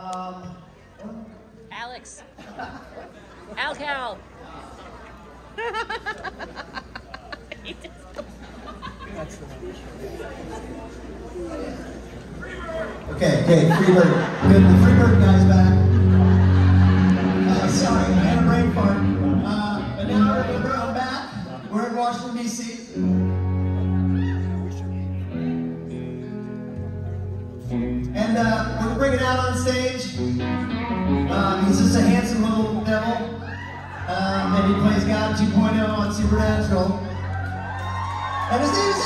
Um, Alex. Al Cal. okay, okay, Freebird. Good, the Freebird guy's back. Uh, sorry, I had a brain fart. Uh, but now I'm back. We're in Washington, D.C. we're out on stage. Um, he's just a handsome little devil. Um, and he plays God 2.0 on Supernatural. And his name is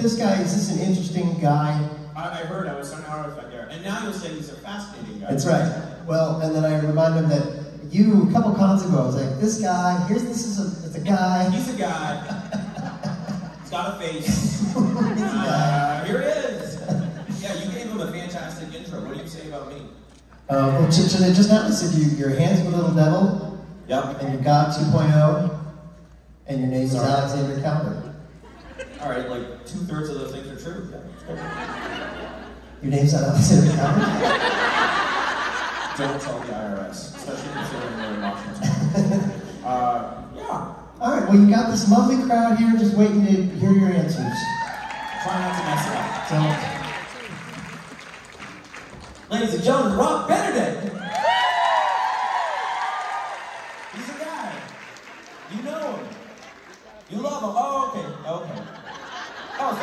this guy is this an interesting guy? I, I heard I was somehow out there. And now you'll say he's a fascinating guy. That's right. Well, and then I remind him that you a couple cons ago I was like, this guy. Here's this is a it's a guy. He's a guy. he's got a face. He's a guy. Uh, here it is. Yeah, you gave him a fantastic intro. What do you say about me? Uh, well, so, so just now said you your hands a little devil Yep. and you're God 2.0 and your name Sorry. is Alexander Calvert. All right, like two thirds of those things are true. Yeah, it's good. Your name's not Alexander Calvert. Don't tell the IRS, especially considering we're in Washington. Uh, yeah. All right. Well, you got this lovely crowd here just waiting to hear your answers. Try not to mess it up. So. Ladies and gentlemen, Rob Benedict. He's a guy. You know him. You love him. Oh, okay. Okay. That was.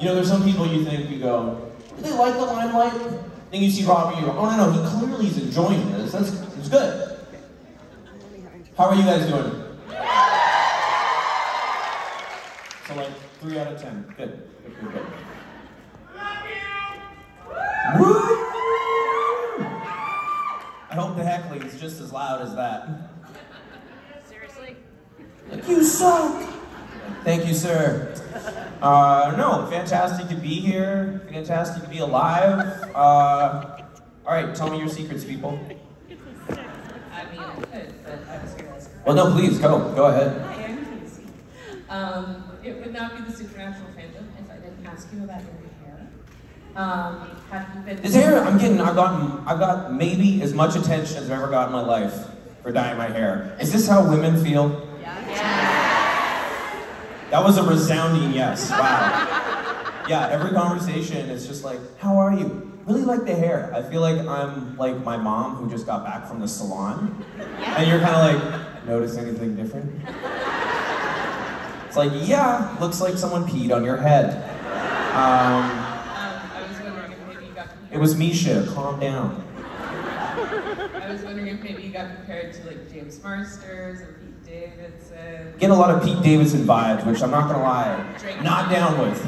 You know, there's some people you think you go, do they like the limelight? Then you see Rob and you go, oh no no, he clearly is enjoying this. That's it's good. How are you guys doing? So like three out of ten. Good. Good, good, good. Woo! I hope the heckling is just as loud as that. Seriously? Like, you suck! Thank you, sir. Uh, no, fantastic to be here. Fantastic to be alive. Uh, all right, tell me your secrets, people. I mean, I could, but I was going to ask. Well, no, please, go. Go ahead. Hi, I'm Casey. Um, it would not be the supernatural fandom if I didn't ask you about your hair. Um, have you been? His hair, I'm getting, I've gotten, I've got maybe as much attention as I've ever got in my life for dyeing my hair. Is this how women feel? That was a resounding yes. Wow. Yeah, every conversation is just like, how are you? Really like the hair. I feel like I'm like my mom who just got back from the salon. And you're kind of like, notice anything different? It's like, yeah, looks like someone peed on your head. Um, Um, I was wondering if maybe you got compared. It was Misha, calm down. I was wondering if maybe you got compared to like James Marsters or Pete Davidson. Get a lot of Pete Davidson vibes, which I'm not gonna lie, not down with.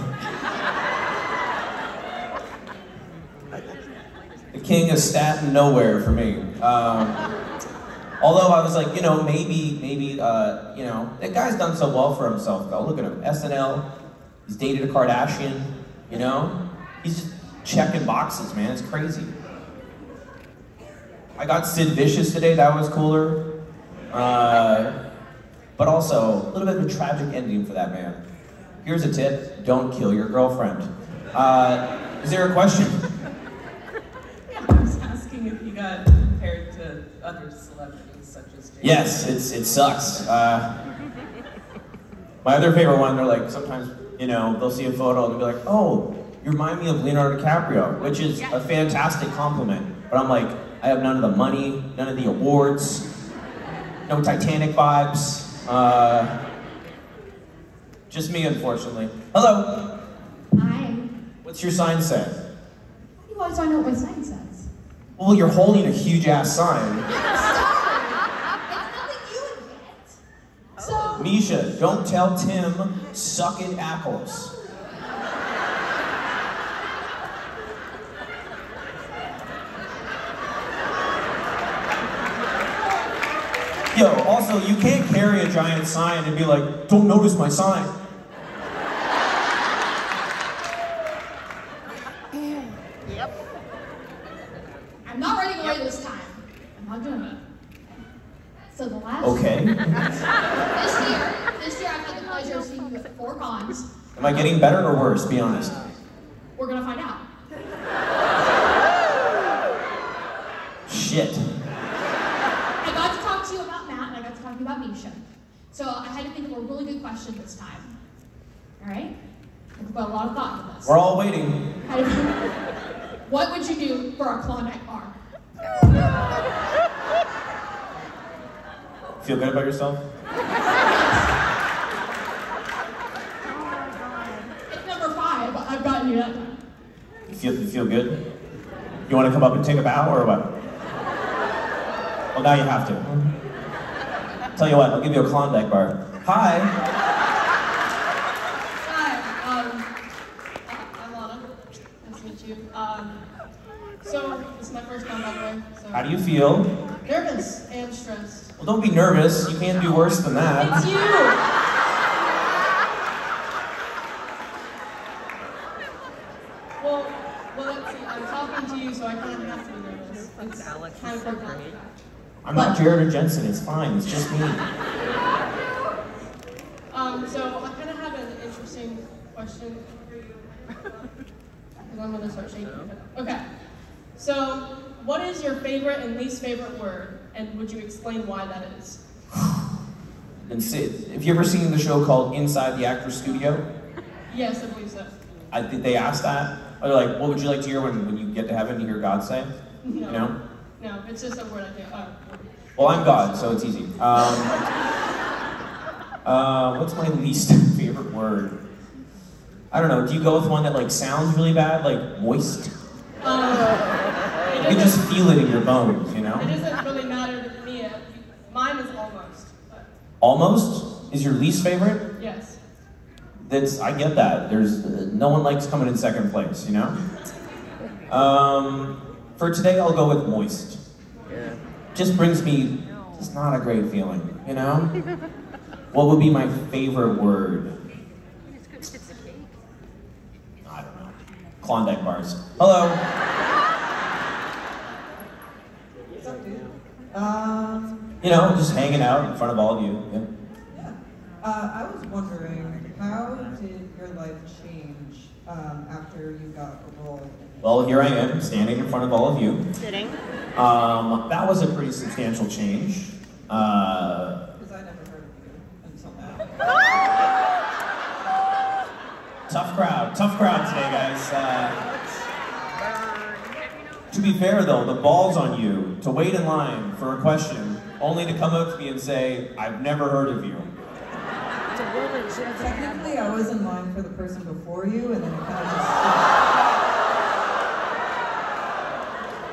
The king of Staten nowhere for me. Um, although I was like, you know, maybe, maybe, uh, you know, that guy's done so well for himself though. Look at him, SNL. He's dated a Kardashian. You know, he's just checking boxes, man. It's crazy. I got Sid Vicious today. That was cooler. Uh, but also, a little bit of a tragic ending for that man. Here's a tip don't kill your girlfriend. Uh, is there a question? Yeah, I was asking if you got compared to other celebrities such as James. Yes, it's, it sucks. Uh, my other favorite one, they're like, sometimes, you know, they'll see a photo and they'll be like, oh, you remind me of Leonardo DiCaprio, which is a fantastic compliment. But I'm like, I have none of the money, none of the awards, no Titanic vibes. Uh, just me, unfortunately. Hello. Hi. What's your sign say? You Well, so I know what my sign says. Well, you're holding a huge ass sign. It's nothing you would get. So, Misha, don't tell Tim, suck it apples. Also, you can't carry a giant sign and be like, don't notice my sign. yep. I'm not running away this time. I'm not doing it. So the last Okay. this year, this year I've had the pleasure of seeing you at four cons. Am I getting better or worse? Be honest. We're gonna find out. Shit. I got to talk to you about Matt and I got to talk to you about Misha. So I had to think of a really good question this time. All right? I put a lot of thought into this. We're all waiting. What would you do for a Klondike bar? Feel good about yourself? It's number five. I've gotten you that. You feel, you feel good? You want to come up and take a bow or what? Well, now you have to. Tell you what, I'll give you a Klondike bar. Hi, um, I'm Lana. Nice to meet you. Um, so, this is my first time, by the way. So, How do you feel? nervous and stressed. Well, don't be nervous. You can't do worse than that. It's you! well, well, let's see. I'm talking to you, so I kind of have to be nervous. It's Alex kind of so worked great. I'm not Jared or Jensen. It's fine. It's just me. Um, so I kind of have an interesting question for you. Because I'm gonna start shaking. Okay. So, what is your favorite and least favorite word, and would you explain why that is? And Sid, have you ever seen the show called Inside the Actor's Studio? Yes, I believe so. I think they asked that. Or they're like, what would you like to hear when, when you get to heaven to hear God say? You No. know? No, it's just a word I think. Oh. Well, I'm God, so it's easy. Um, uh, what's my least favorite word? I don't know. Do you go with one that like sounds really bad, like moist? Um, You can just feel it in your bones, you know. it doesn't really matter to me. Mine is almost. But Almost is your least favorite. yes. That's I get that. There's uh, no one likes coming in second place, you know. Um, for today, I'll go with moist. Yeah. Just brings me. It's not a great feeling, you know. What would be my favorite word? It's a cake. I don't know. Klondike bars. Hello. Um, You know, just hanging out in front of all of you. Yeah. yeah. Uh, I was wondering, how did your life change um, after you got a role Well, here I am, standing in front of all of you. Sitting. Um, that was a pretty substantial change. Uh, Because I never heard of you until now. tough crowd, tough crowd today, guys. Uh, to be fair, though, the ball's on you to wait in line for a question, only to come up to me and say, "I've never heard of you." Technically, I was in line for the person before you, and then it kind of just.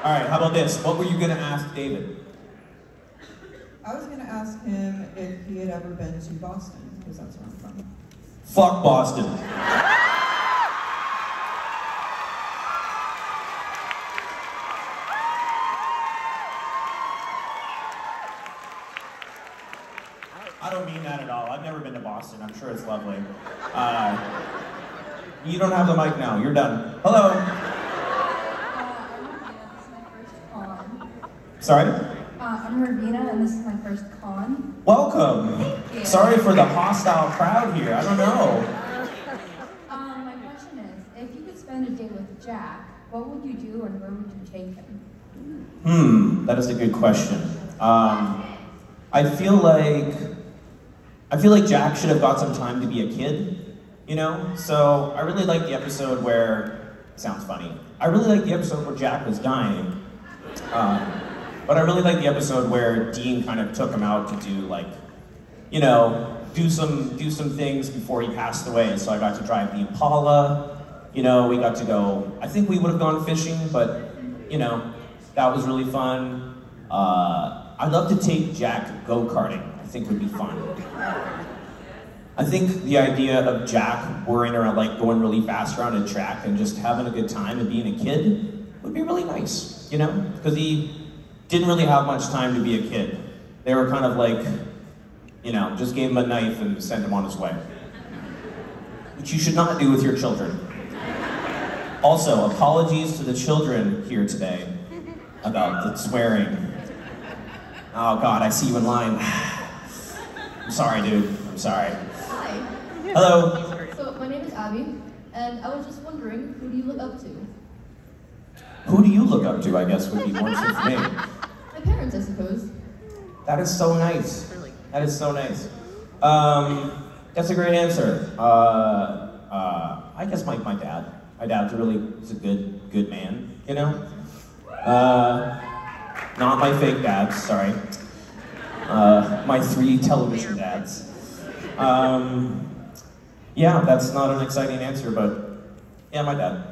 All right, how about this? What were you gonna ask David? I was going to ask him if he had ever been to Boston, because that's where I'm from. Fuck Boston. Don't mean that at all. I've never been to Boston. I'm sure it's lovely. Uh, you don't have the mic now. You're done. Hello. Sorry? Uh, I'm Ravina, and this is my first con. Welcome. Thank you. Sorry for the hostile crowd here. I don't know. Um, my question is, if you could spend a day with Jack, what would you do and where would you take him? Hmm, that is a good question. Um, I feel like I feel like Jack should have got some time to be a kid, you know. So I really like the episode where sounds funny. I really like the episode where Jack was dying, um, but I really like the episode where Dean kind of took him out to do like, you know, do some do some things before he passed away. So I got to drive the Impala. You know, we got to go. I think we would have gone fishing, but you know, that was really fun. Uh, I'd love to take Jack go karting. Think would be fun. I think the idea of Jack worrying around, like going really fast around a track and just having a good time and being a kid would be really nice, you know? Because he didn't really have much time to be a kid. They were kind of like, you know, just gave him a knife and sent him on his way. Which you should not do with your children. Also, apologies to the children here today about the swearing. Oh God, I see you in line. I'm sorry, dude. I'm sorry. Hi. Hello. So my name is Abby, and I was just wondering, who do you look up to? Who do you look up to? I guess would be more true for me. My parents, I suppose. That is so nice. That is so nice. Um, that's a great answer. Uh, uh, I guess my, my dad. My dad's really is a good good man. You know. Uh, not my fake dads. Sorry. Uh, my three television dads. Um, yeah, that's not an exciting answer, but yeah, my dad.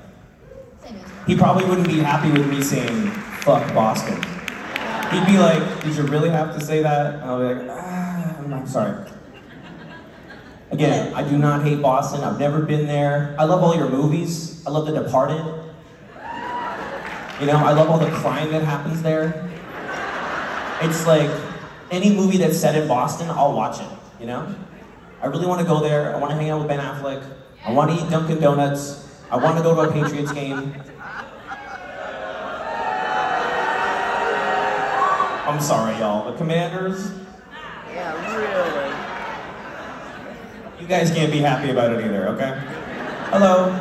He probably wouldn't be happy with me saying "fuck Boston." He'd be like, "Did you really have to say that?" And I'll be like, "Ah, I'm sorry." Again, I do not hate Boston. I've never been there. I love all your movies. I love The Departed. You know, I love all the crime that happens there. It's like any movie that's set in Boston, I'll watch it. You know, I really want to go there. I want to hang out with Ben Affleck. I want to eat Dunkin' Donuts. I want to go to a Patriots game. I'm sorry, y'all. The Commanders. Yeah, really. You guys can't be happy about it either, okay? Hello.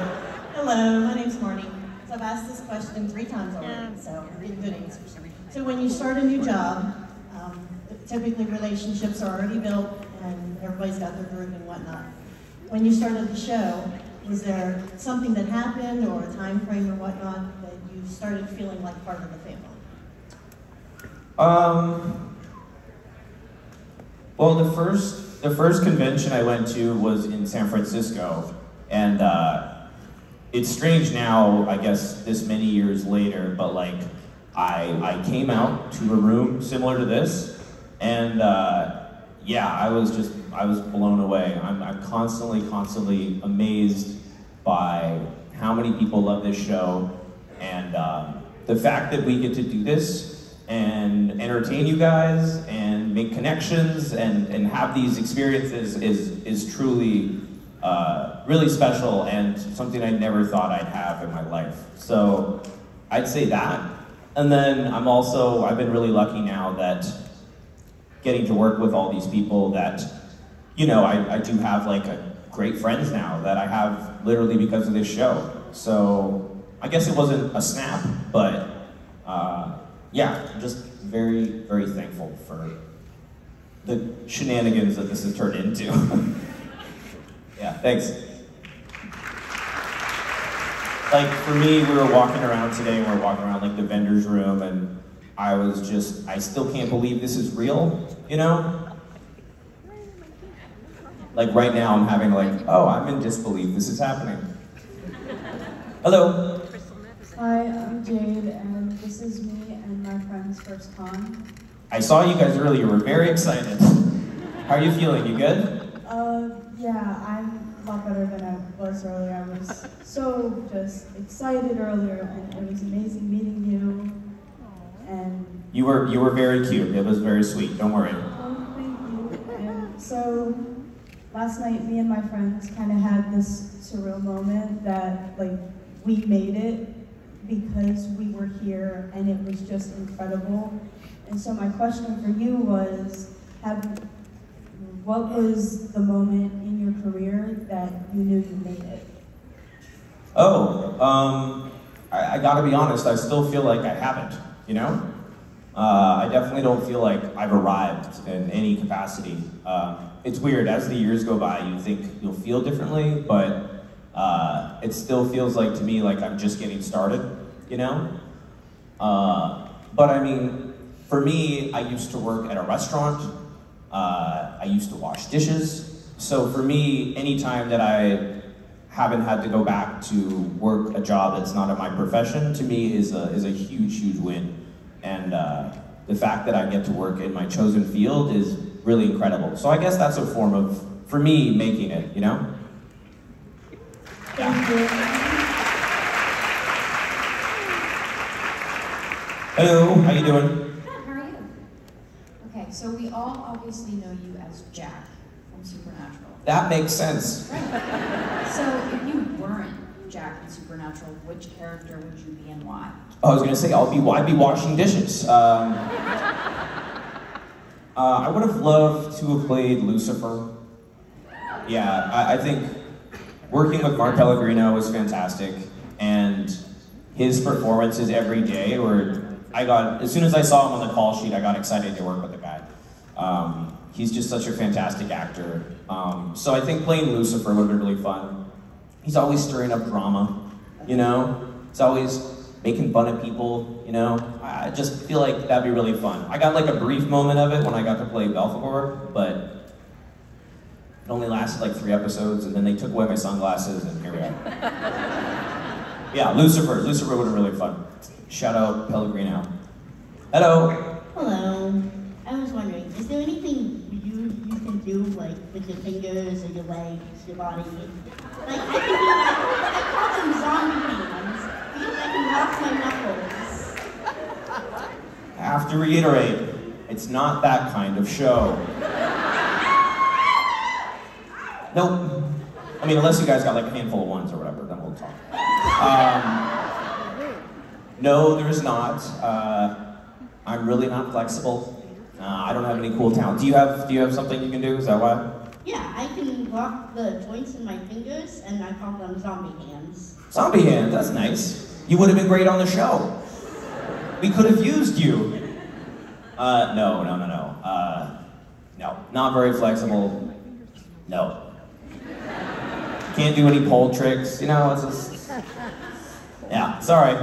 Hello, my name's Marty. So I've asked this question three times already, so I'm getting good answers. So when you start a new job, typically relationships are already built and everybody's got their group and whatnot. When you started the show, was there something that happened or a time frame or whatnot that you started feeling like part of the family? Um. Well, the first the first convention I went to was in San Francisco, and uh, it's strange now. I guess this many years later, but like I I came out to a room similar to this, and uh, yeah, I was just I was blown away. I'm I'm constantly constantly amazed by how many people love this show, and um, the fact that we get to do this and entertain you guys and make connections and, and have these experiences is, is truly uh, really special and something I never thought I'd have in my life. So I'd say that. And then I'm also, I've been really lucky now that getting to work with all these people that, you know, I, I do have like a great friends now that I have literally because of this show. So I guess it wasn't a snap, but uh, yeah, just very, very thankful for the shenanigans that this has turned into. yeah, thanks. Like for me, we were walking around today, and we were walking around like the vendor's room, and I was just, I still can't believe this is real, you know? Like right now, I'm having like, oh, I'm in disbelief, this is happening. Hello. Hi, I'm Jade, and this is me and my friend's first con. I saw you guys earlier, you were very excited. How are you feeling? You good? Uh, yeah, I'm a lot better than I was earlier. I was so just excited earlier, and it was amazing meeting you. You were you were very cute. It was very sweet. Don't worry. oh, thank you. And so last night, me and my friends kind of had this surreal moment that like we made it because we were here, and it was just incredible. And so my question for you was, have what was the moment in your career that you knew you made it? Oh, um, I, I gotta be honest. I still feel like I haven't. You know, uh, I definitely don't feel like I've arrived in any capacity. Uh, it's weird. As the years go by, you think you'll feel differently, but uh, it still feels like to me like I'm just getting started. You know, uh, but I mean, for me, I used to work at a restaurant. Uh, I used to wash dishes. So for me, anytime that I haven't had to go back to work a job that's not in my profession to me is a, is a huge, huge win. And uh, the fact that I get to work in my chosen field is really incredible. So I guess that's a form of, for me, making it, you know? Thank you. Hello, how you doing? Good, how are you? Okay, so we all obviously know you as Jack from Supernatural. That makes sense. Right. So if you weren't Jack in Supernatural, which character would you be and why? Oh, I was gonna say, I'll be, I'd be washing dishes. Um, uh, I would have loved to have played Lucifer. Yeah, I, I think working with Mark Pellegrino was fantastic, and his performances every day were, I got, as soon as I saw him on the call sheet, I got excited to work with the guy. Um, he's just such a fantastic actor. Um, so I think playing Lucifer would have been really fun. He's always stirring up drama, you know? He's always making fun of people, you know? I just feel like that'd be really fun. I got like a brief moment of it when I got to play Belphegor, but it only lasted like three episodes, and then they took away my sunglasses, and here we are. yeah, Lucifer. Lucifer would have really fun. Shout out Pellegrino. Hello. Hello. I was wondering, is there anything you you can do like with your fingers or your legs, your body? Like I can do like I call them zombie hands I can lock my knuckles. I have to reiterate, it's not that kind of show. Nope. I mean, unless you guys got like a handful of ones or whatever, then we'll talk. Um, no, there's not. Uh, I'm really not flexible. Uh, I don't have any cool talent. Do you have Do you have something you can do? Is that why? Yeah, I can lock the joints in my fingers and I call them zombie hands. Zombie hands. That's nice. You would have been great on the show. We could have used you. Uh, no, no, no, no. Uh, no, not very flexible. No. Can't do any pole tricks. You know, it's just. Yeah, sorry.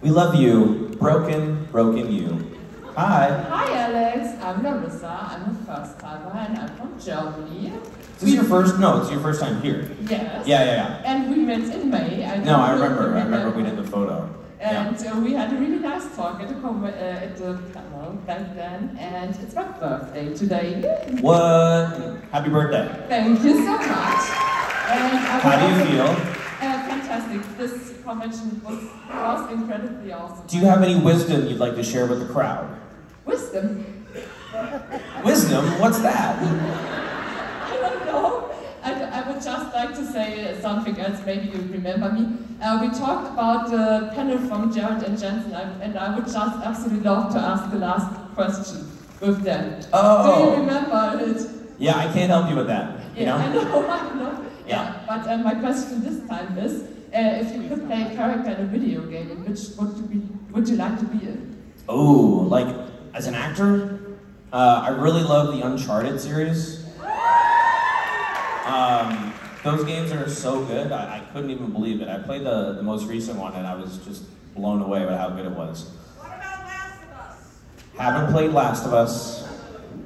We love you. Broken, broken you. Hi. Hi Alex, I'm Larissa. I'm a first timer and I'm from Germany. Is this your first? No, it's your first time here. Yes. Yeah, yeah, yeah. And we met in May. I No, I remember. I remember we did the photo. And uh, we had a really nice talk at the, com- uh, at the panel back then. And it's my birthday today. What? Happy birthday. Thank you so much. And How do you feel? Uh, fantastic. This convention was, was incredibly awesome. Do you have any wisdom you'd like to share with the crowd? Wisdom. Wisdom? What's that? I don't know. I, I would just like to say something else, maybe you remember me. Uh, we talked about the panel from Jared and Jensen, and I would just absolutely love to ask the last question with them. Oh. Do you remember it? Yeah, I can't help you with that. You Yeah, I know? know, I know. Yeah, but uh, my question this time is, uh, if you could play a character in a video game, which would you, be, would you like to be in? Oh, like as an actor, uh, I really love the Uncharted series. Um, those games are so good. I, I couldn't even believe it. I played the, the most recent one and I was just blown away by how good it was. What about Last of Us? Haven't played Last of Us.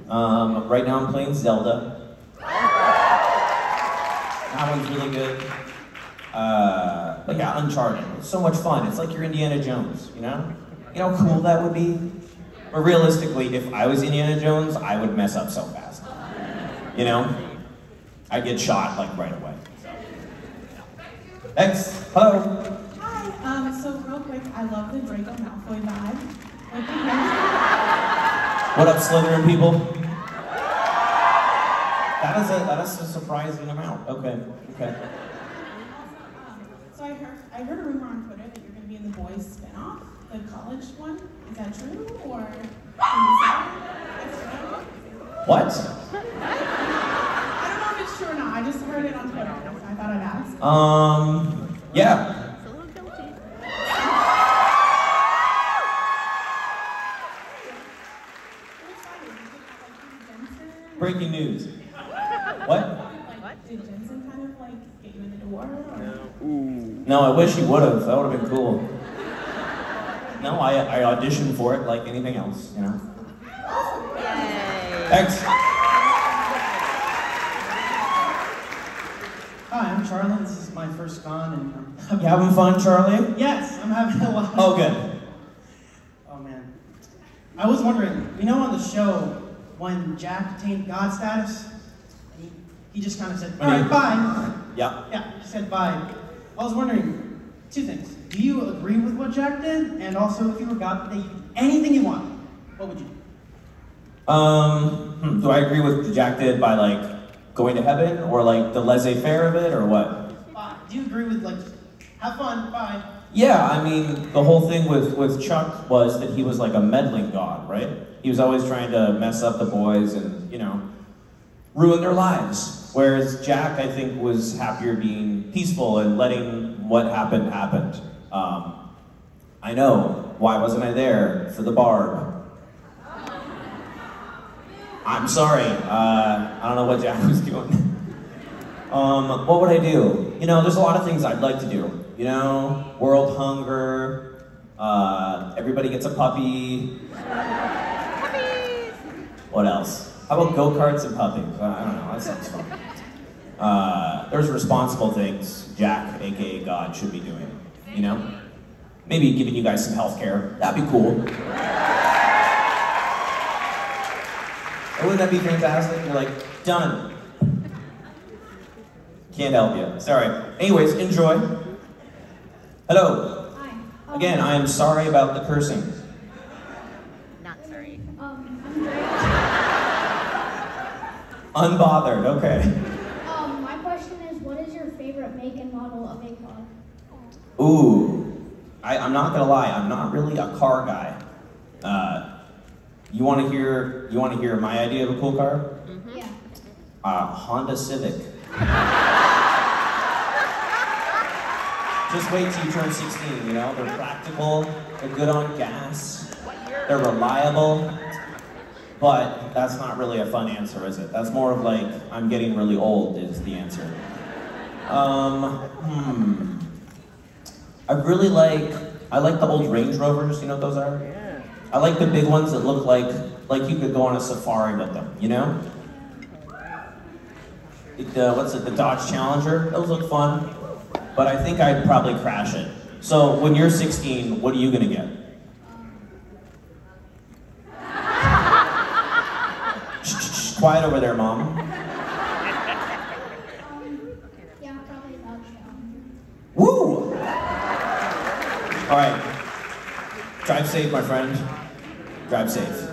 Um, right now I'm playing Zelda. That one's really good. Uh, but yeah, Uncharted. It's so much fun. It's like you're Indiana Jones, you know? You know how cool that would be? But realistically, if I was Indiana Jones, I would mess up so fast. You know? I'd get shot like right away. Thanks. Hello. Hi. Um, so real quick, I love the Draco Malfoy vibe. What up, Slytherin people? That is a that is a surprising amount. Okay. Okay. so I heard I heard a rumor on Twitter that you're going to be in the boys spinoff, the college one. Is that true, or can you say it's true? What? I don't know if it's true or not. I just heard it on Twitter, so I thought I'd ask. Um. Yeah. Breaking news. What? Did Jensen kind of like get you in the door? Or? No, I wish he would have. That would have been cool. No, I, I auditioned for it like anything else, you know. Thanks. Hi, I'm Charlie. This is my first con, and I'm You having fun, Charlie? Yes, I'm having a lot. Oh, good. Oh man, I was wondering. You know, on the show when Jack attained God status, he, he just kind of said, "All right, bye." Yeah. Yeah, he said bye. I was wondering two things. Do you agree with what Jack did? And also, if you were God, you anything you want, what would you do? Um, hmm, do I agree with what Jack did by like going to heaven or like the laissez-faire of it or what? Do you agree with like, have fun, bye? Yeah, I mean, the whole thing with, with Chuck was that he was like a meddling god, right? He was always trying to mess up the boys and, you know, ruin their lives. Whereas Jack, I think, was happier being peaceful and letting what happened happened. Um, I know. Why wasn't I there for the barb? I'm sorry. Uh, I don't know what Jack was doing. um, what would I do? You know, there's a lot of things I'd like to do. You know, world hunger. Uh, everybody gets a puppy. Puppies! What else? How about go karts and puppies? I don't know. That sounds fun. Uh, there's responsible things Jack, aka God, should be doing. You know, maybe giving you guys some health care. That'd be cool. Wouldn't that be fantastic? You're like, done. Can't help you. Sorry. Anyways, enjoy. Hello. Hi. Again, I am sorry about the cursing. Not sorry. Um, I'm Dre. Unbothered, okay. Um, my question is, what is your favorite make and model of a car? Ooh. I, I'm not gonna lie, I'm not really a car guy. Uh, you wanna hear you wanna hear my idea of a cool car? Yeah. Uh, Honda Civic. Just wait till you turn 16, you know? They're practical, they're good on gas, they're reliable, but that's not really a fun answer, is it? That's more of like, I'm getting really old is the answer. Um, hmm. I really like, I like the old Range Rovers, you know what those are? Yeah. I like the big ones that look like, like you could go on a safari with them, you know? Uh, what's it, the Dodge Challenger? Those look fun. But I think I'd probably crash it. So when you're 16, what are you gonna get? Shh, shh, shh, quiet over there, mom. Um, yeah, probably about Woo! All right. Drive safe, my friend. Drive safe.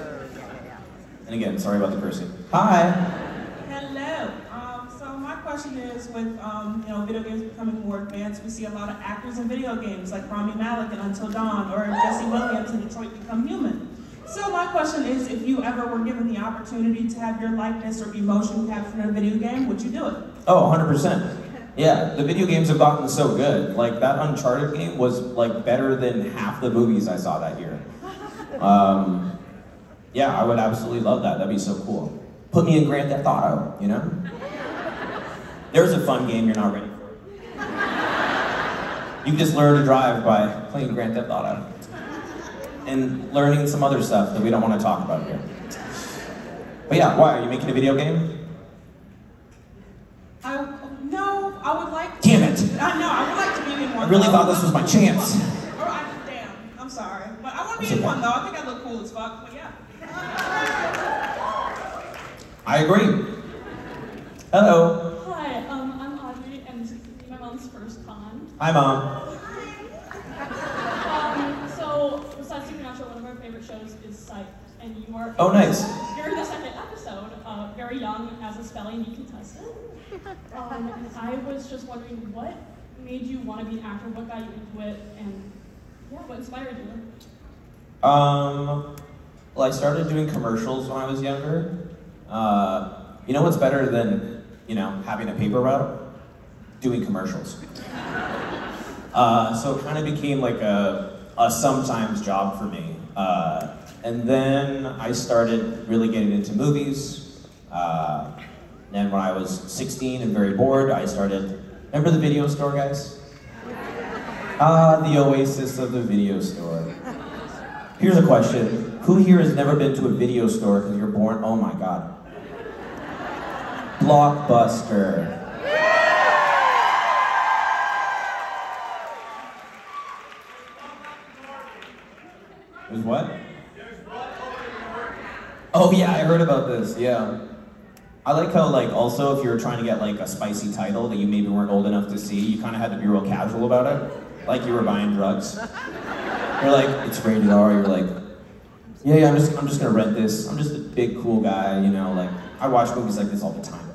And again, sorry about the cursing. Hi. Hello. Um, so my question is, with um, you know video games becoming more advanced, we see a lot of actors in video games like Rami Malek in Until Dawn or Jesse Williams in Detroit Become Human. So my question is, if you ever were given the opportunity to have your likeness or emotion captured in a video game, would you do it? Oh, 100%. Yeah, the video games have gotten so good. Like, that Uncharted game was, like, better than half the movies I saw that year. Um, yeah, I would absolutely love that. That'd be so cool. Put me in Grand Theft Auto, you know? There's a fun game you're not ready for. You can just learn to drive by playing Grand Theft Auto. And learning some other stuff that we don't want to talk about here. But yeah, why? Are you making a video game? I no, I would like. Damn it. I know. I would like to be in one. I really though. thought this was my chance. Or I, damn, I'm sorry, but I want to be in okay. one though. I think I look cool as fuck. But yeah. I agree. Hello. Hi, um, I'm Audrey, and this is my mom's first con. Hi, Mom. Hi. Um, so, besides Supernatural, one of our favorite shows is Psych, and you are. Oh, nice. You're in the second episode, uh, very young as a spelling bee contestant. Um, I was just wondering what made you want to be an actor, what got you into it, and yeah, what inspired you? Um, well, I started doing commercials when I was younger. Uh, you know what's better than, you know, having a paper route? Doing commercials. Uh, so it kind of became like a, a sometimes job for me. Uh, and then I started really getting into movies. Uh, and then when I was 16 and very bored, I started, remember the video store guys? Ah, the oasis of the video store. Here's a question. Who here has never been to a video store because you're born, oh my God. Blockbuster. Was what? Oh yeah, I heard about this, yeah. I like how like also if you were trying to get like a spicy title that you maybe weren't old enough to see, you kind of had to be real casual about it, like you were buying drugs. You're like, it's rated R. You're like, yeah, yeah, I'm just I'm just gonna rent this. I'm just a big cool guy, you know. Like I watch movies like this all the time.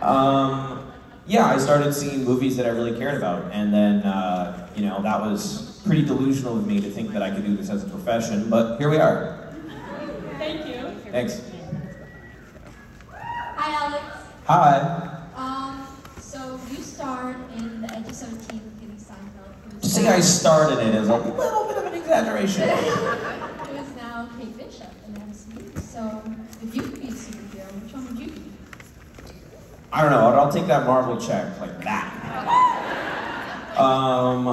Um, yeah, I started seeing movies that I really cared about, and then uh, you know that was pretty delusional of me to think that I could do this as a profession. But here we are. Thank you. Thanks. Hi, Alex. Hi. Um, so you starred in the Edge of 17 with Hailee Steinfeld. To say I started it is a little bit of an exaggeration. Who is now Kate Bishop in MCU. So if you could be a superhero, which one would you be? I don't know. I'll take that Marvel check like that. Um,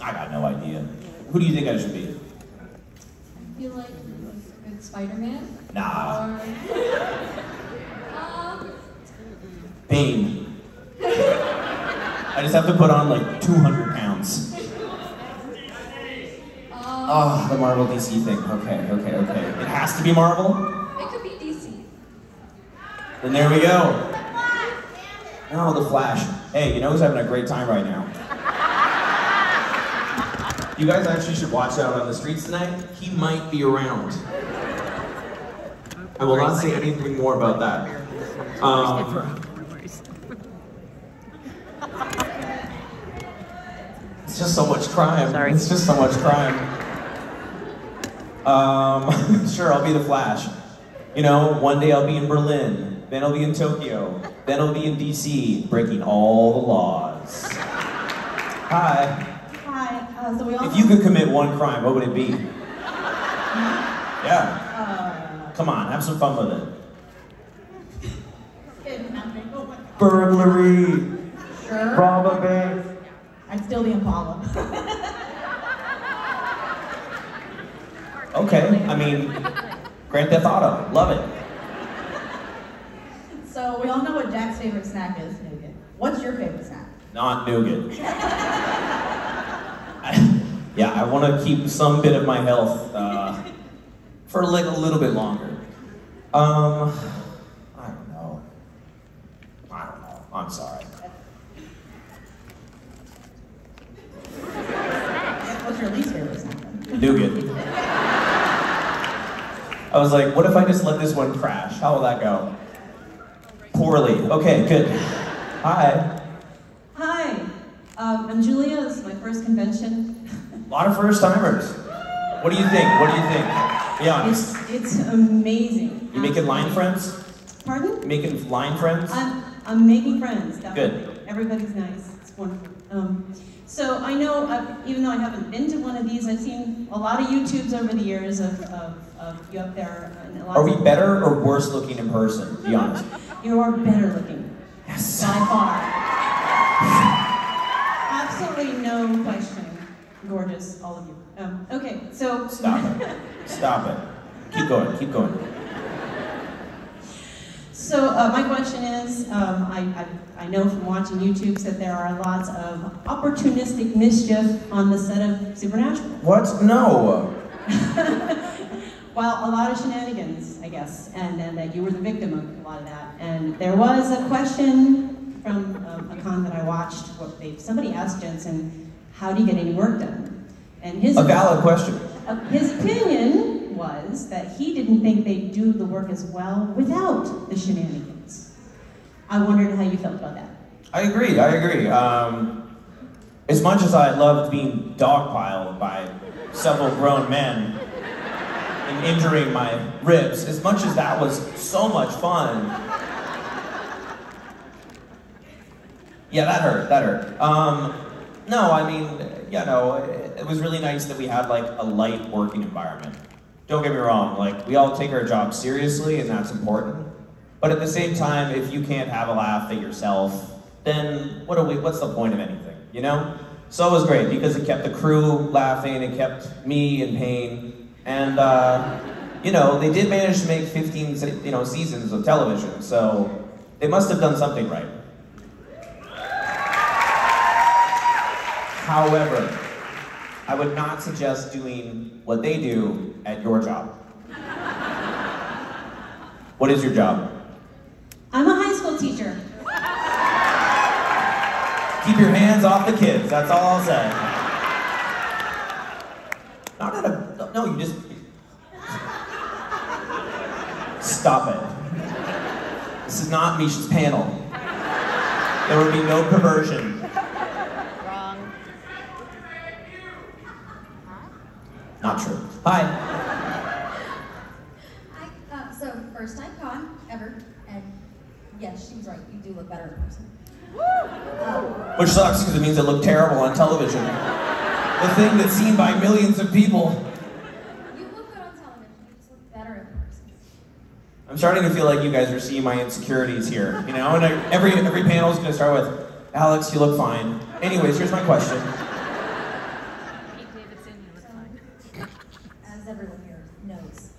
I got no idea. Who do you think I should be? I feel like Spider-Man. Nah. Or, um, Bane. I just have to put on like 200 pounds. Oh, the Marvel DC thing. Okay, okay, okay. It has to be Marvel? it could be DC. Then there we go. Oh, the Flash. Hey, you know who's having a great time right now? You guys actually should watch out on the streets tonight. He might be around. I will not say anything more about that. Um, it's just so much crime. Sorry. It's just so much crime. Um, sure, I'll be the Flash. You know, one day I'll be in Berlin, then I'll be in Tokyo, then I'll be in DC, breaking all the laws. Hi. Hi, uh, so we all If you could commit one crime, what would it be? Yeah. Come on, have some fun with it. Burglary. Sure. Rob a bank. I'd still be Impala. Okay, I mean, Grand Theft Auto, love it. so we all know what Jack's favorite snack is, Nougat. What's your favorite snack? Not nougat. I- yeah, I want to keep some bit of my health uh, for like a little bit longer. Um, I don't know. I don't know. I'm sorry. What's your least favorite snack? then? Nougat. I was like, what if I just let this one crash? How will that go? Poorly. Okay, good. Hi. Hi, um, I'm Julia. This is my first convention. A lot of first timers. What do you think? What do you think? Be honest. It's, it's amazing. You making line friends? Pardon? You making line friends? I'm, I'm making friends. Definitely. Good. Everybody's nice. It's wonderful. Um, so I know, uh, even though I haven't been to one of these, I've seen a lot of YouTubes over the years of, of, of you up there. And a lot Are we of, better or worse looking in person? Be honest. You are better looking. Yes. By far. Absolutely no question. Gorgeous, all of you. Um, okay, so. Stop it. Stop it. Keep going. Keep going. So uh, my question is, um, I, I, I know from watching YouTube that there are lots of opportunistic mischief on the set of Supernatural. What? No. Well, a lot of shenanigans, I guess, and, and that you were the victim of a lot of that. And there was a question from um, a con that I watched. What they, somebody asked Jensen, "How do you get any work done?" And his A valid question. uh, his opinion was that he didn't think they'd do the work as well without the shenanigans. I wondered how you felt about that. I agree. I agree. Um, as much as I loved being dogpiled by several grown men and injuring my ribs, as much as that was so much fun. Yeah, that hurt. That hurt. Um, no, I mean, you know, it, it was really nice that we had like a light working environment. Don't get me wrong, like we all take our job seriously and that's important. But at the same time, if you can't have a laugh at yourself, then what are we, what's the point of anything, you know? So it was great because it kept the crew laughing, it kept me in pain, and uh, you know, they did manage to make 15 you know, seasons of television, so they must have done something right. However, I would not suggest doing what they do at your job. What is your job? I'm a high school teacher. Keep your hands off the kids. That's all I'll say. Not at a. No, you just. Stop it. This is not Misha's panel. There would be no perversion. Wrong. Not true. Hi. Hi, uh, so first time con ever, and yes, she's right. You do look better in person. Which sucks because it means I look terrible on television. The thing that's seen by millions of people. You look good on television. You just look better in person. I'm starting to feel like you guys are seeing my insecurities here, you know? And I, every every panel is going to start with, Alex, you look fine. Anyways, here's my question. As everyone here knows,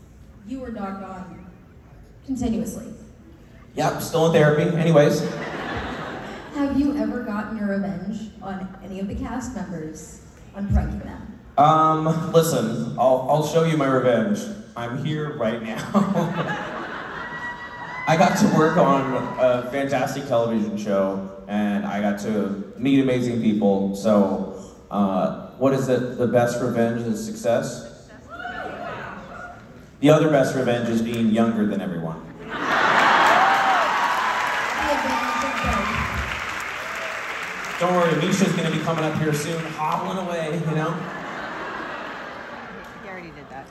you were dogged on continuously. Yep, still in therapy. Anyways, Have you ever gotten your revenge on any of the cast members on pranking them? um, listen, I'll I'll show you my revenge. I'm here right now. I got to work on a fantastic television show, and I got to meet amazing people. So, uh, what is it? The best revenge is success. The other best revenge is being younger than everyone. The advantage of both. Don't worry, Misha's gonna be coming up here soon, hobbling away, you know? He already did that.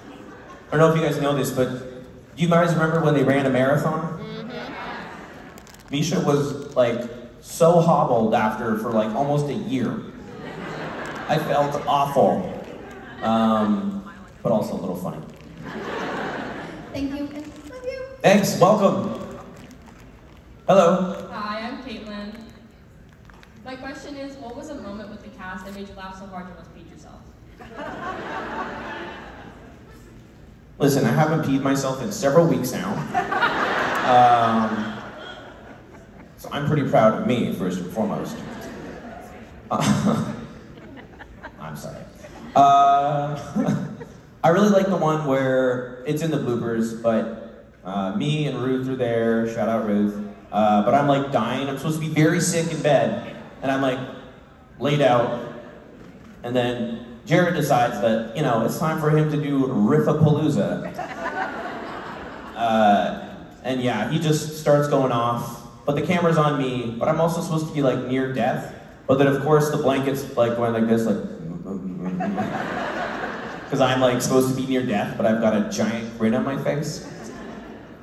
I don't know if you guys know this, but do you guys remember when they ran a marathon? Mm-hmm. Misha was like so hobbled after for like almost a year. I felt awful, um, but also a little funny. Thank you, and love you. Thanks, welcome. Hello. Hi, I'm Caitlin. My question is, what was a moment with the cast that made you laugh so hard you almost peed yourself? Listen, I haven't peed myself in several weeks now. Um, so I'm pretty proud of me, first and foremost. Uh, I'm sorry. Uh, I really like the one where it's in the bloopers, but uh, me and Ruth are there. Shout out Ruth. Uh, but I'm like dying. I'm supposed to be very sick in bed, and I'm like laid out. And then Jared decides that you know it's time for him to do Riffapalooza. Uh, and yeah, he just starts going off. But the camera's on me. But I'm also supposed to be like near death. But then of course the blanket's like going like this, like. Because I'm like supposed to be near death, but I've got a giant grin on my face.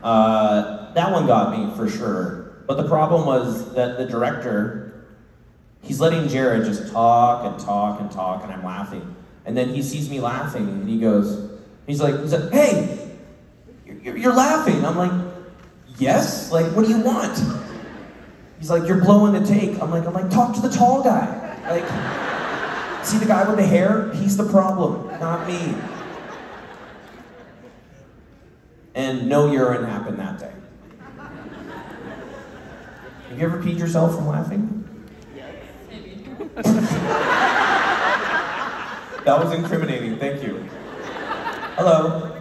Uh, that one got me for sure. But the problem was that the director, he's letting Jared just talk and talk and talk, and I'm laughing. And then he sees me laughing, and he goes, he's like, he's like, hey, you're, you're laughing. I'm like, yes. Like, what do you want? He's like, you're blowing the take. I'm like, I'm like, talk to the tall guy. Like, see the guy with the hair? He's the problem, not me. And no urine happened that day. Have you ever peed yourself from laughing? Yes, Maybe. That was incriminating, thank you. Hello.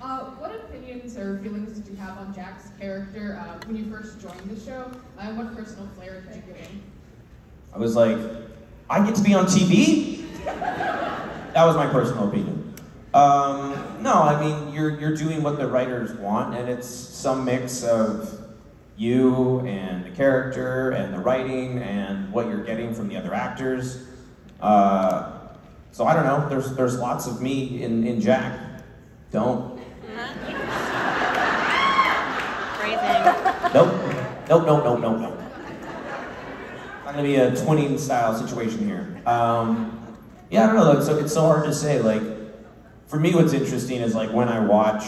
Uh, what opinions or feelings did you have on Jack's character uh, when you first joined the show? Uh, and what personal flair did you give him? I was like, I get to be on TV? That was my personal opinion. Um, no, I mean, you're, you're doing what the writers want, and it's some mix of you and the character and the writing and what you're getting from the other actors. Uh, so I don't know, there's, there's lots of me in, in Jack. Don't. Nope. Nope, nope, nope, nope, nope. Not gonna be a twinning style situation here. Um, yeah, I don't know. So it's so hard to say. Like, for me, what's interesting is like when I watch,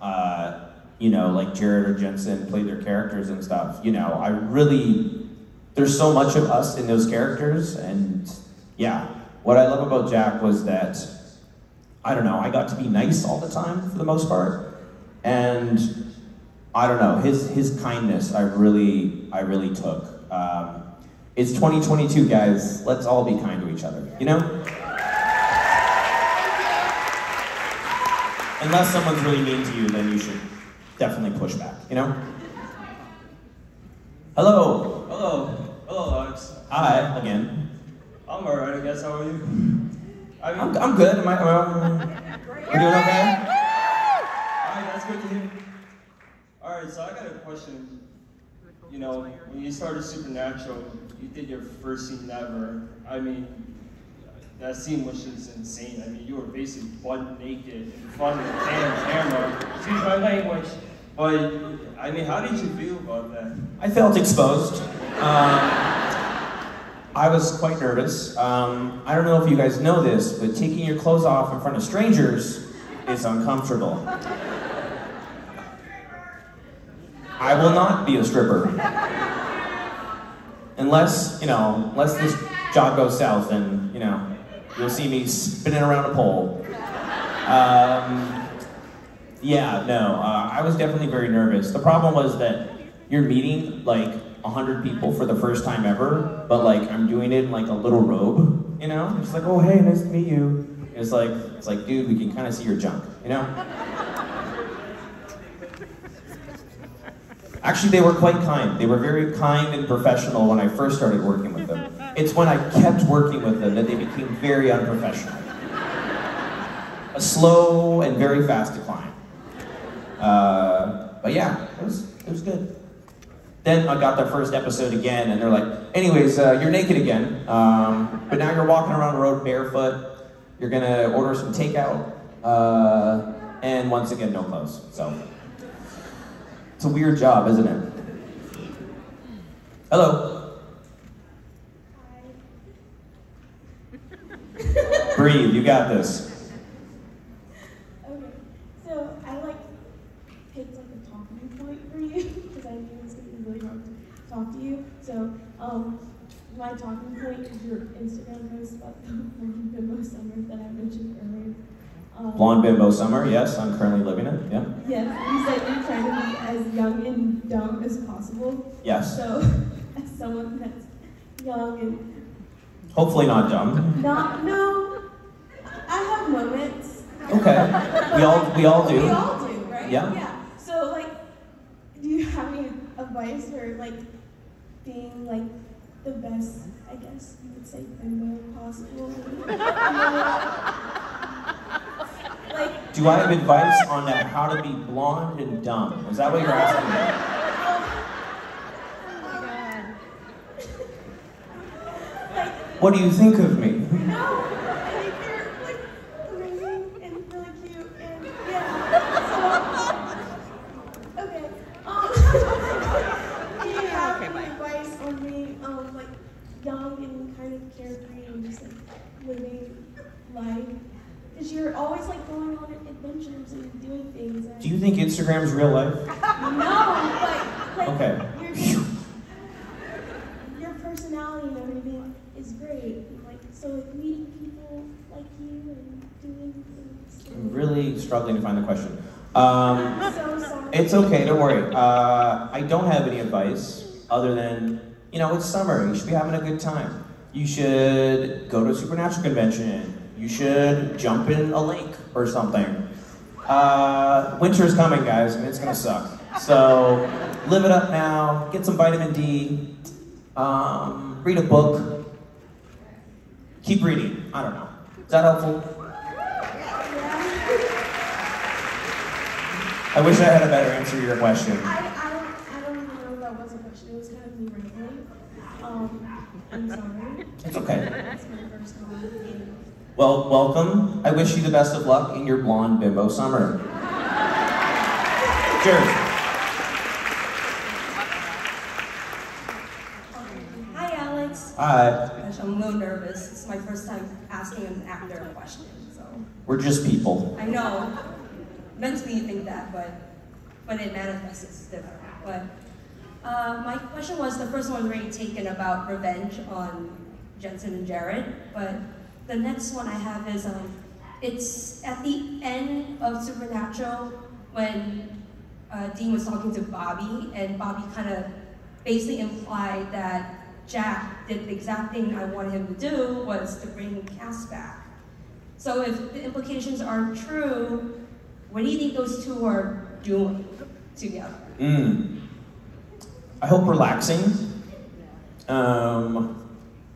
uh, you know, like Jared or Jensen play their characters and stuff. You know, I really there's so much of us in those characters, and yeah, what I love about Jack was that I don't know. I got to be nice all the time for the most part, and I don't know his his kindness. I really I really took. Um, It's 2022, guys. Let's all be kind to each other, you know? Unless someone's really mean to you, then you should definitely push back, you know? Hello. Hello. Hello, Alex. Hi, again. I'm alright, I guess. How are you? I mean, I'm, I'm good. Am I, am I, we're doing okay? Alright, that's good to hear. Alright, so I got a question. You know, when you started Supernatural, you did your first scene ever. I mean, that scene was just insane. I mean, you were basically butt naked in front of the camera. Excuse my language. But, I mean, how did you feel about that? I felt exposed. Um, I was quite nervous. Um, I don't know if you guys know this, but taking your clothes off in front of strangers is uncomfortable. I will not be a stripper. Unless, you know, unless this job goes south and, you know, you'll see me spinning around a pole. Um, yeah, no, uh, I was definitely very nervous. The problem was that you're meeting like 100 people for the first time ever, but like I'm doing it in like a little robe, you know? It's like, oh, hey, nice to meet you. It's like, it's like, dude, we can kind of see your junk, you know? Actually, they were quite kind. They were very kind and professional when I first started working. It's when I kept working with them that they became very unprofessional. A slow and very fast decline. Uh, but yeah, it was, it was good. Then I got the first episode again, and they're like, anyways, uh, you're naked again, um, but now you're walking around the road barefoot. You're gonna order some takeout, uh, and once again, no clothes. So it's a weird job, isn't it? Hello. Breathe. You got this. Okay, so I like picked like a talking point for you because I knew it was gonna be really hard to talk to you. So um, my talking point is your Instagram post about the Blonde Bimbo Summer that I mentioned earlier. Um, Blonde Bimbo Summer. Yes, I'm currently living it. Yeah. Yes, you said you're trying to be as young and dumb as possible. Yes. So, as someone that's young and Hopefully not dumb. not no, I have moments. Okay. We all we all do. We all do, right? Yeah. Yeah. So like, do you have any advice for like being like the best? I guess you would say bimbo possible. like. Do I have advice on that, how to be blonde and dumb? Is that what you're asking me? Oh what do you think of me? No, I think you're like amazing and really cute and yeah. So okay. Um, do you have any advice on being um like young and of carefree and living life? Because you're always like going on adventures and doing things. And Do you think Instagram's real life? No, but like Okay. your your personality and everything is great. And, like so, like meeting people like you and doing things. I'm really struggling to find the question. Um, so it's okay, don't worry. Uh, I don't have any advice other than, you know, it's summer. You should be having a good time. You should go to a supernatural convention. You should jump in a lake or something. Uh, winter's coming, guys, and it's gonna suck. So live it up now. Get some vitamin D. Um, read a book. Keep reading. I don't know. Is that helpful? I wish I had a better answer to your question. I, I don't I don't even know if that was a question. It was kind of me rambling. Um, I'm sorry. It's okay. It's my first time. and- Well, welcome. I wish you the best of luck in your blonde bimbo summer. Cheers. Hi, Alex. Hi. Gosh, I'm a little nervous. It's my first time asking an actor a question, so We're just people. I know. Mentally, you think that, but when it manifests, it's different. But uh, my question was the first one already taken about revenge on Jensen and Jared, but the next one I have is um, it's at the end of Supernatural when uh, Dean was talking to Bobby, and Bobby kind of basically implied that Jack did the exact thing I wanted him to do was to bring Cas back. So if the implications aren't true, what do you think those two are doing together? Mm. I hope relaxing. Um,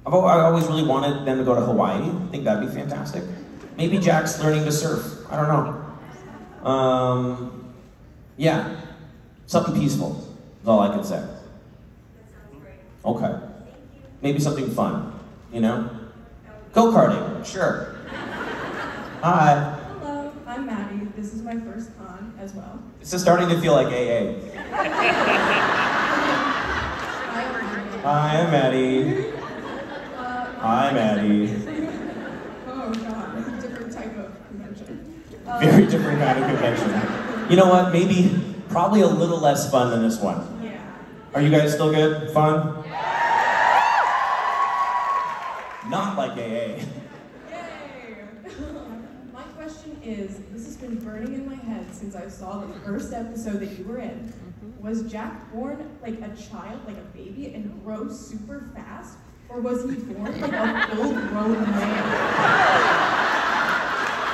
I've always really wanted them to go to Hawaii. I think that'd be fantastic. Maybe Jack's learning to surf. I don't know. Um, yeah, something peaceful is all I can say. Okay. Maybe something fun, you know? Go karting, sure. Hi. Hello, I'm Maddie. This is my first con as well. This is starting to feel like AA. Hi, I'm Maddie. Hi, Maddie. Oh god, different type of convention. Um, Very different kind of convention. You know what? Maybe, probably a little less fun than this one. Yeah. Are you guys still good? Fun? Not like AA. Yay! My question is, this has been burning in my head since I saw the first episode that you were in. Was Jack born like a child, like a baby, and grow super fast? Or was he born like a full grown man?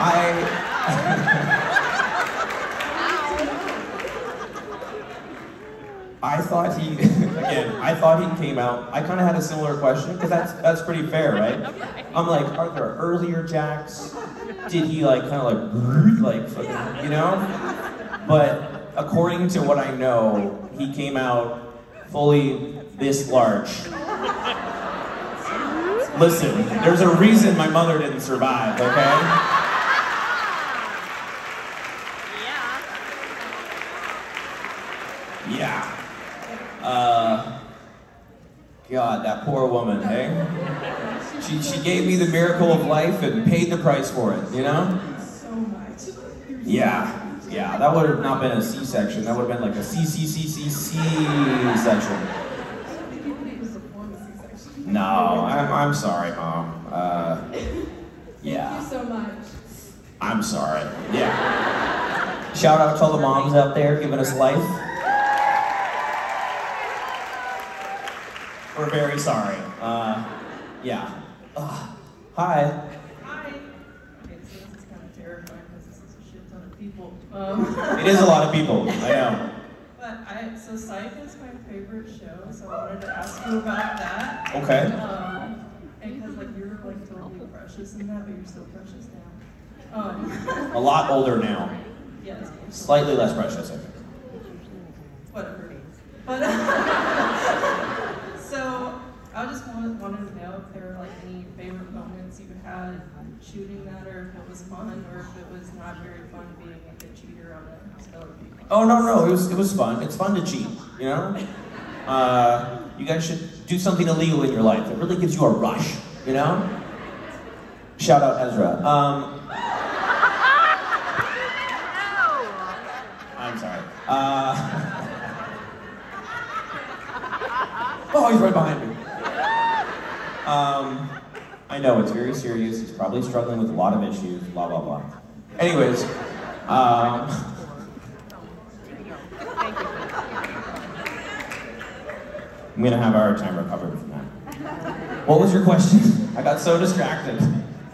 I. I thought he, again, I thought he came out, I kind of had a similar question, because that's, that's pretty fair, right? I'm like, are there earlier Jacks? Did he like, kind of like, like, fucking, you know? But according to what I know, he came out fully this large. Listen, there's a reason my mother didn't survive, okay? Yeah. Uh, God, that poor woman, hey? She, she gave me the miracle of life and paid the price for it, you know? So much. Yeah. Yeah, that would have not been a C-section. That would have been like a C-C-C-C-C section. No, I'm, I'm sorry, Mom. Uh, yeah. Thank you so much. I'm sorry. Yeah. Shout out to all the moms out there giving us life. We're very sorry. Uh, yeah. Ugh. hi. Hi. Okay, so this is kind of terrifying because this is a shit ton of people. Um, It is a lot of people, I know. I, so Psych is my favorite show, so I wanted to ask you about that. Okay. Um, and because like you're like totally precious in that, but you're still precious now. Um, A lot older now. yes. Slightly less precious, I think. Whatever. But so I just wanted, wanted to know if there were like any favorite moments you had shooting that, or if it was fun, or if it was not very fun being like a cheater on a spelling bee. Oh no no, it was it was fun. It's fun to cheat, you know. Uh, you guys should do something illegal in your life. It really gives you a rush, you know. Shout out Ezra. Um, I'm sorry. Uh, oh, he's right behind me. Um, I know it's very serious. He's probably struggling with a lot of issues. Blah blah blah. Anyways, um, I'm gonna have a hard time recovering from that. What was your question? I got so distracted.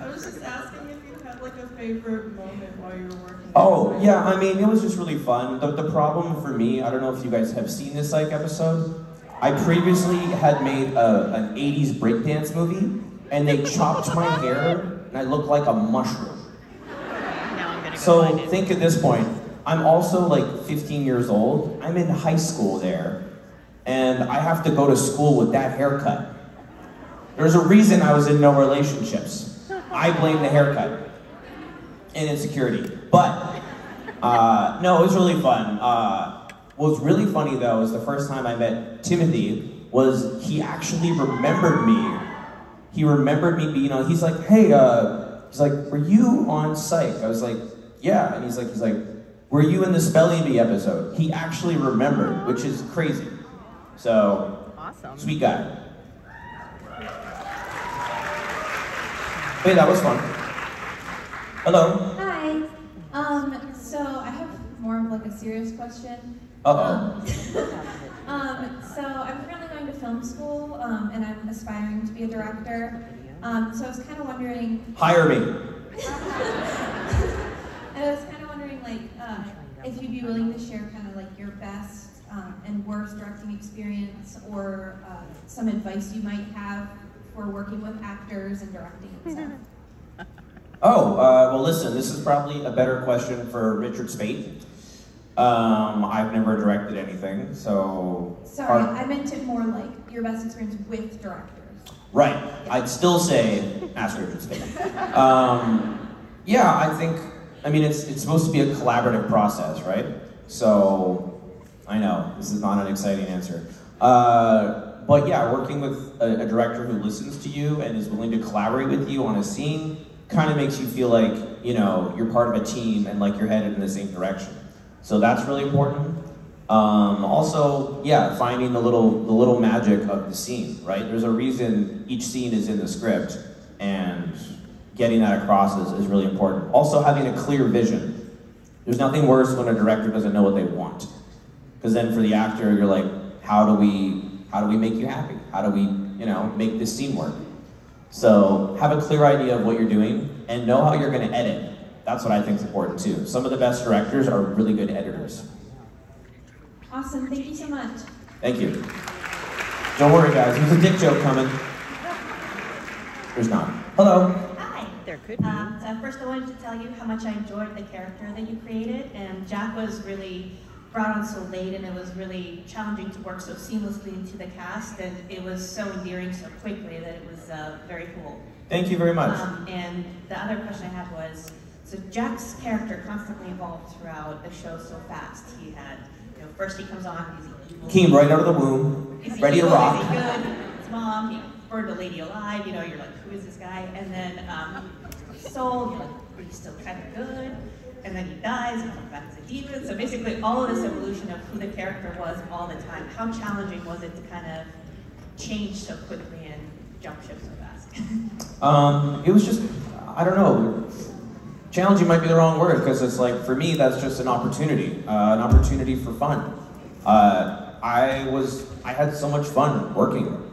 I was just asking if you had like a favorite moment while you were working. Oh, yeah, I mean, it was just really fun. The, the problem for me, I don't know if you guys have seen this psych episode. I previously had made a, an 80s breakdance movie, and they chopped my hair, and I look like a mushroom. So think at this point, I'm also like 15 years old. I'm in high school there, and I have to go to school with that haircut. There's a reason I was in no relationships. I blame the haircut and insecurity. But uh, no, it was really fun. Uh, what was really funny though is the first time I met Timothy was he actually remembered me. He remembered me being on. He's like, hey, uh, he's like, were you on Psych? I was like, yeah. And he's like, he's like, were you in the spelling bee episode? He actually remembered, which is crazy. So, Awesome. sweet guy. Hey, that was fun. Hello. Hi. Um, so I have more of like a serious question. Uh-oh. Um, um, so I'm currently going to film school, um, and I'm aspiring to be a director. Um, so I was kind of wondering. Hire me. I was kind of wondering, like, uh, if you'd be willing to share kind of like your best and worst directing experience, or uh, some advice you might have for working with actors and directing and stuff. Oh, uh, well, listen, this is probably a better question for Richard Speight. Um, I've never directed anything, so. Sorry, I meant it more like your best experience with directors. Right. I'd still say ask Richard Speight. Um, yeah, I think. I mean, it's it's supposed to be a collaborative process, right? So, I know this is not an exciting answer, uh, but yeah, working with a, a director who listens to you and is willing to collaborate with you on a scene kind of makes you feel like you know you're part of a team and like you're headed in the same direction. So that's really important. Um, also, yeah, finding the little the little magic of the scene, right? There's a reason each scene is in the script, and getting that across is, is really important. Also, having a clear vision. There's nothing worse when a director doesn't know what they want, because then for the actor, you're like, how do we how do we make you happy? How do we you know make this scene work? So have a clear idea of what you're doing and know how you're going to edit. That's what I think is important too. Some of the best directors are really good editors. Awesome, thank you so much. Thank you. Don't worry, guys. There's a dick joke coming. There's not. Hello. Hi. There could be. Um, so first, I wanted to tell you how much I enjoyed the character that you created, and Jack was really brought on so late, and it was really challenging to work so seamlessly into the cast, and it was so endearing so quickly that it was uh, very cool. Thank you very much. Um, and the other question I had was, so Jack's character constantly evolved throughout the show so fast. He had, you know, first he comes on, he's evil. Came right out of the womb, Is ready to evil? rock. Is he good? His mom, he burned a lady alive, you know, you're like, who is this guy? And then um, soul, you're like, but he's still kind of good. And then he dies, he comes back as a demon. So basically all of this evolution of who the character was all the time. How challenging was it to kind of change so quickly and jump ship so fast? Um, it was just, I don't know. Challenging might be the wrong word because it's like for me that's just an opportunity, uh, an opportunity for fun. Uh, I was, I had so much fun working.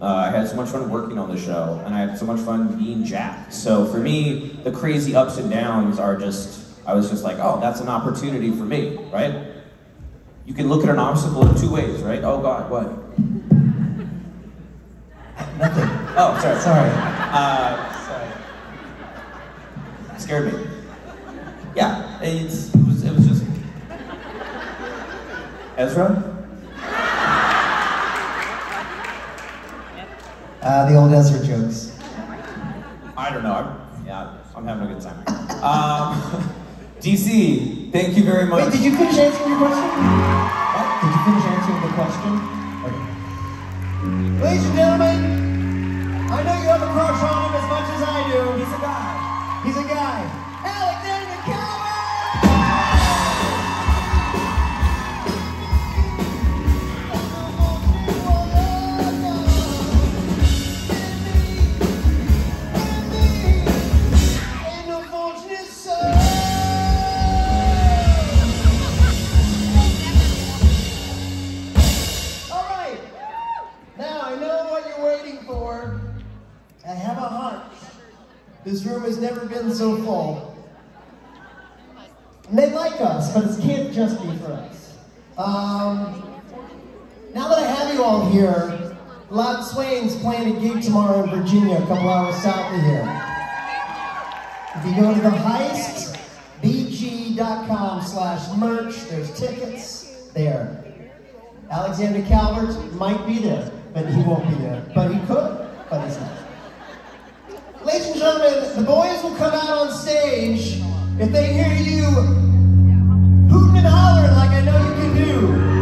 Uh, I had so much fun working on the show, and I had so much fun being Jack. So for me, the crazy ups and downs are just, I was just like, oh, that's an opportunity for me, right? You can look at an obstacle in two ways, right? Oh God, what? Nothing. Oh, sorry. Sorry. Uh, sorry. Scared me. Yeah, it's, it was, it was just. Ezra? Uh, the old Ezra jokes. I don't know. I'm, yeah, I'm having a good time. Um, DC, thank you very much. Wait, did you finish answering your question? What? Did you finish answering the question? Okay. Ladies and gentlemen, I know you have a crush on him as much as I do. He's a guy. He's a guy. Alexander This room has never been so full. And they like us, but it can't just be for us. Um, now that I have you all here, Louden Swain's playing a gig tomorrow in Virginia, a couple hours south of here. If you go to the heist, bg.com slash merch, there's tickets there. Alexander Calvert might be there, but he won't be there. But he could, but he's not ladies and gentlemen, the boys will come out on stage if they hear you hooting and hollering like I know you can do.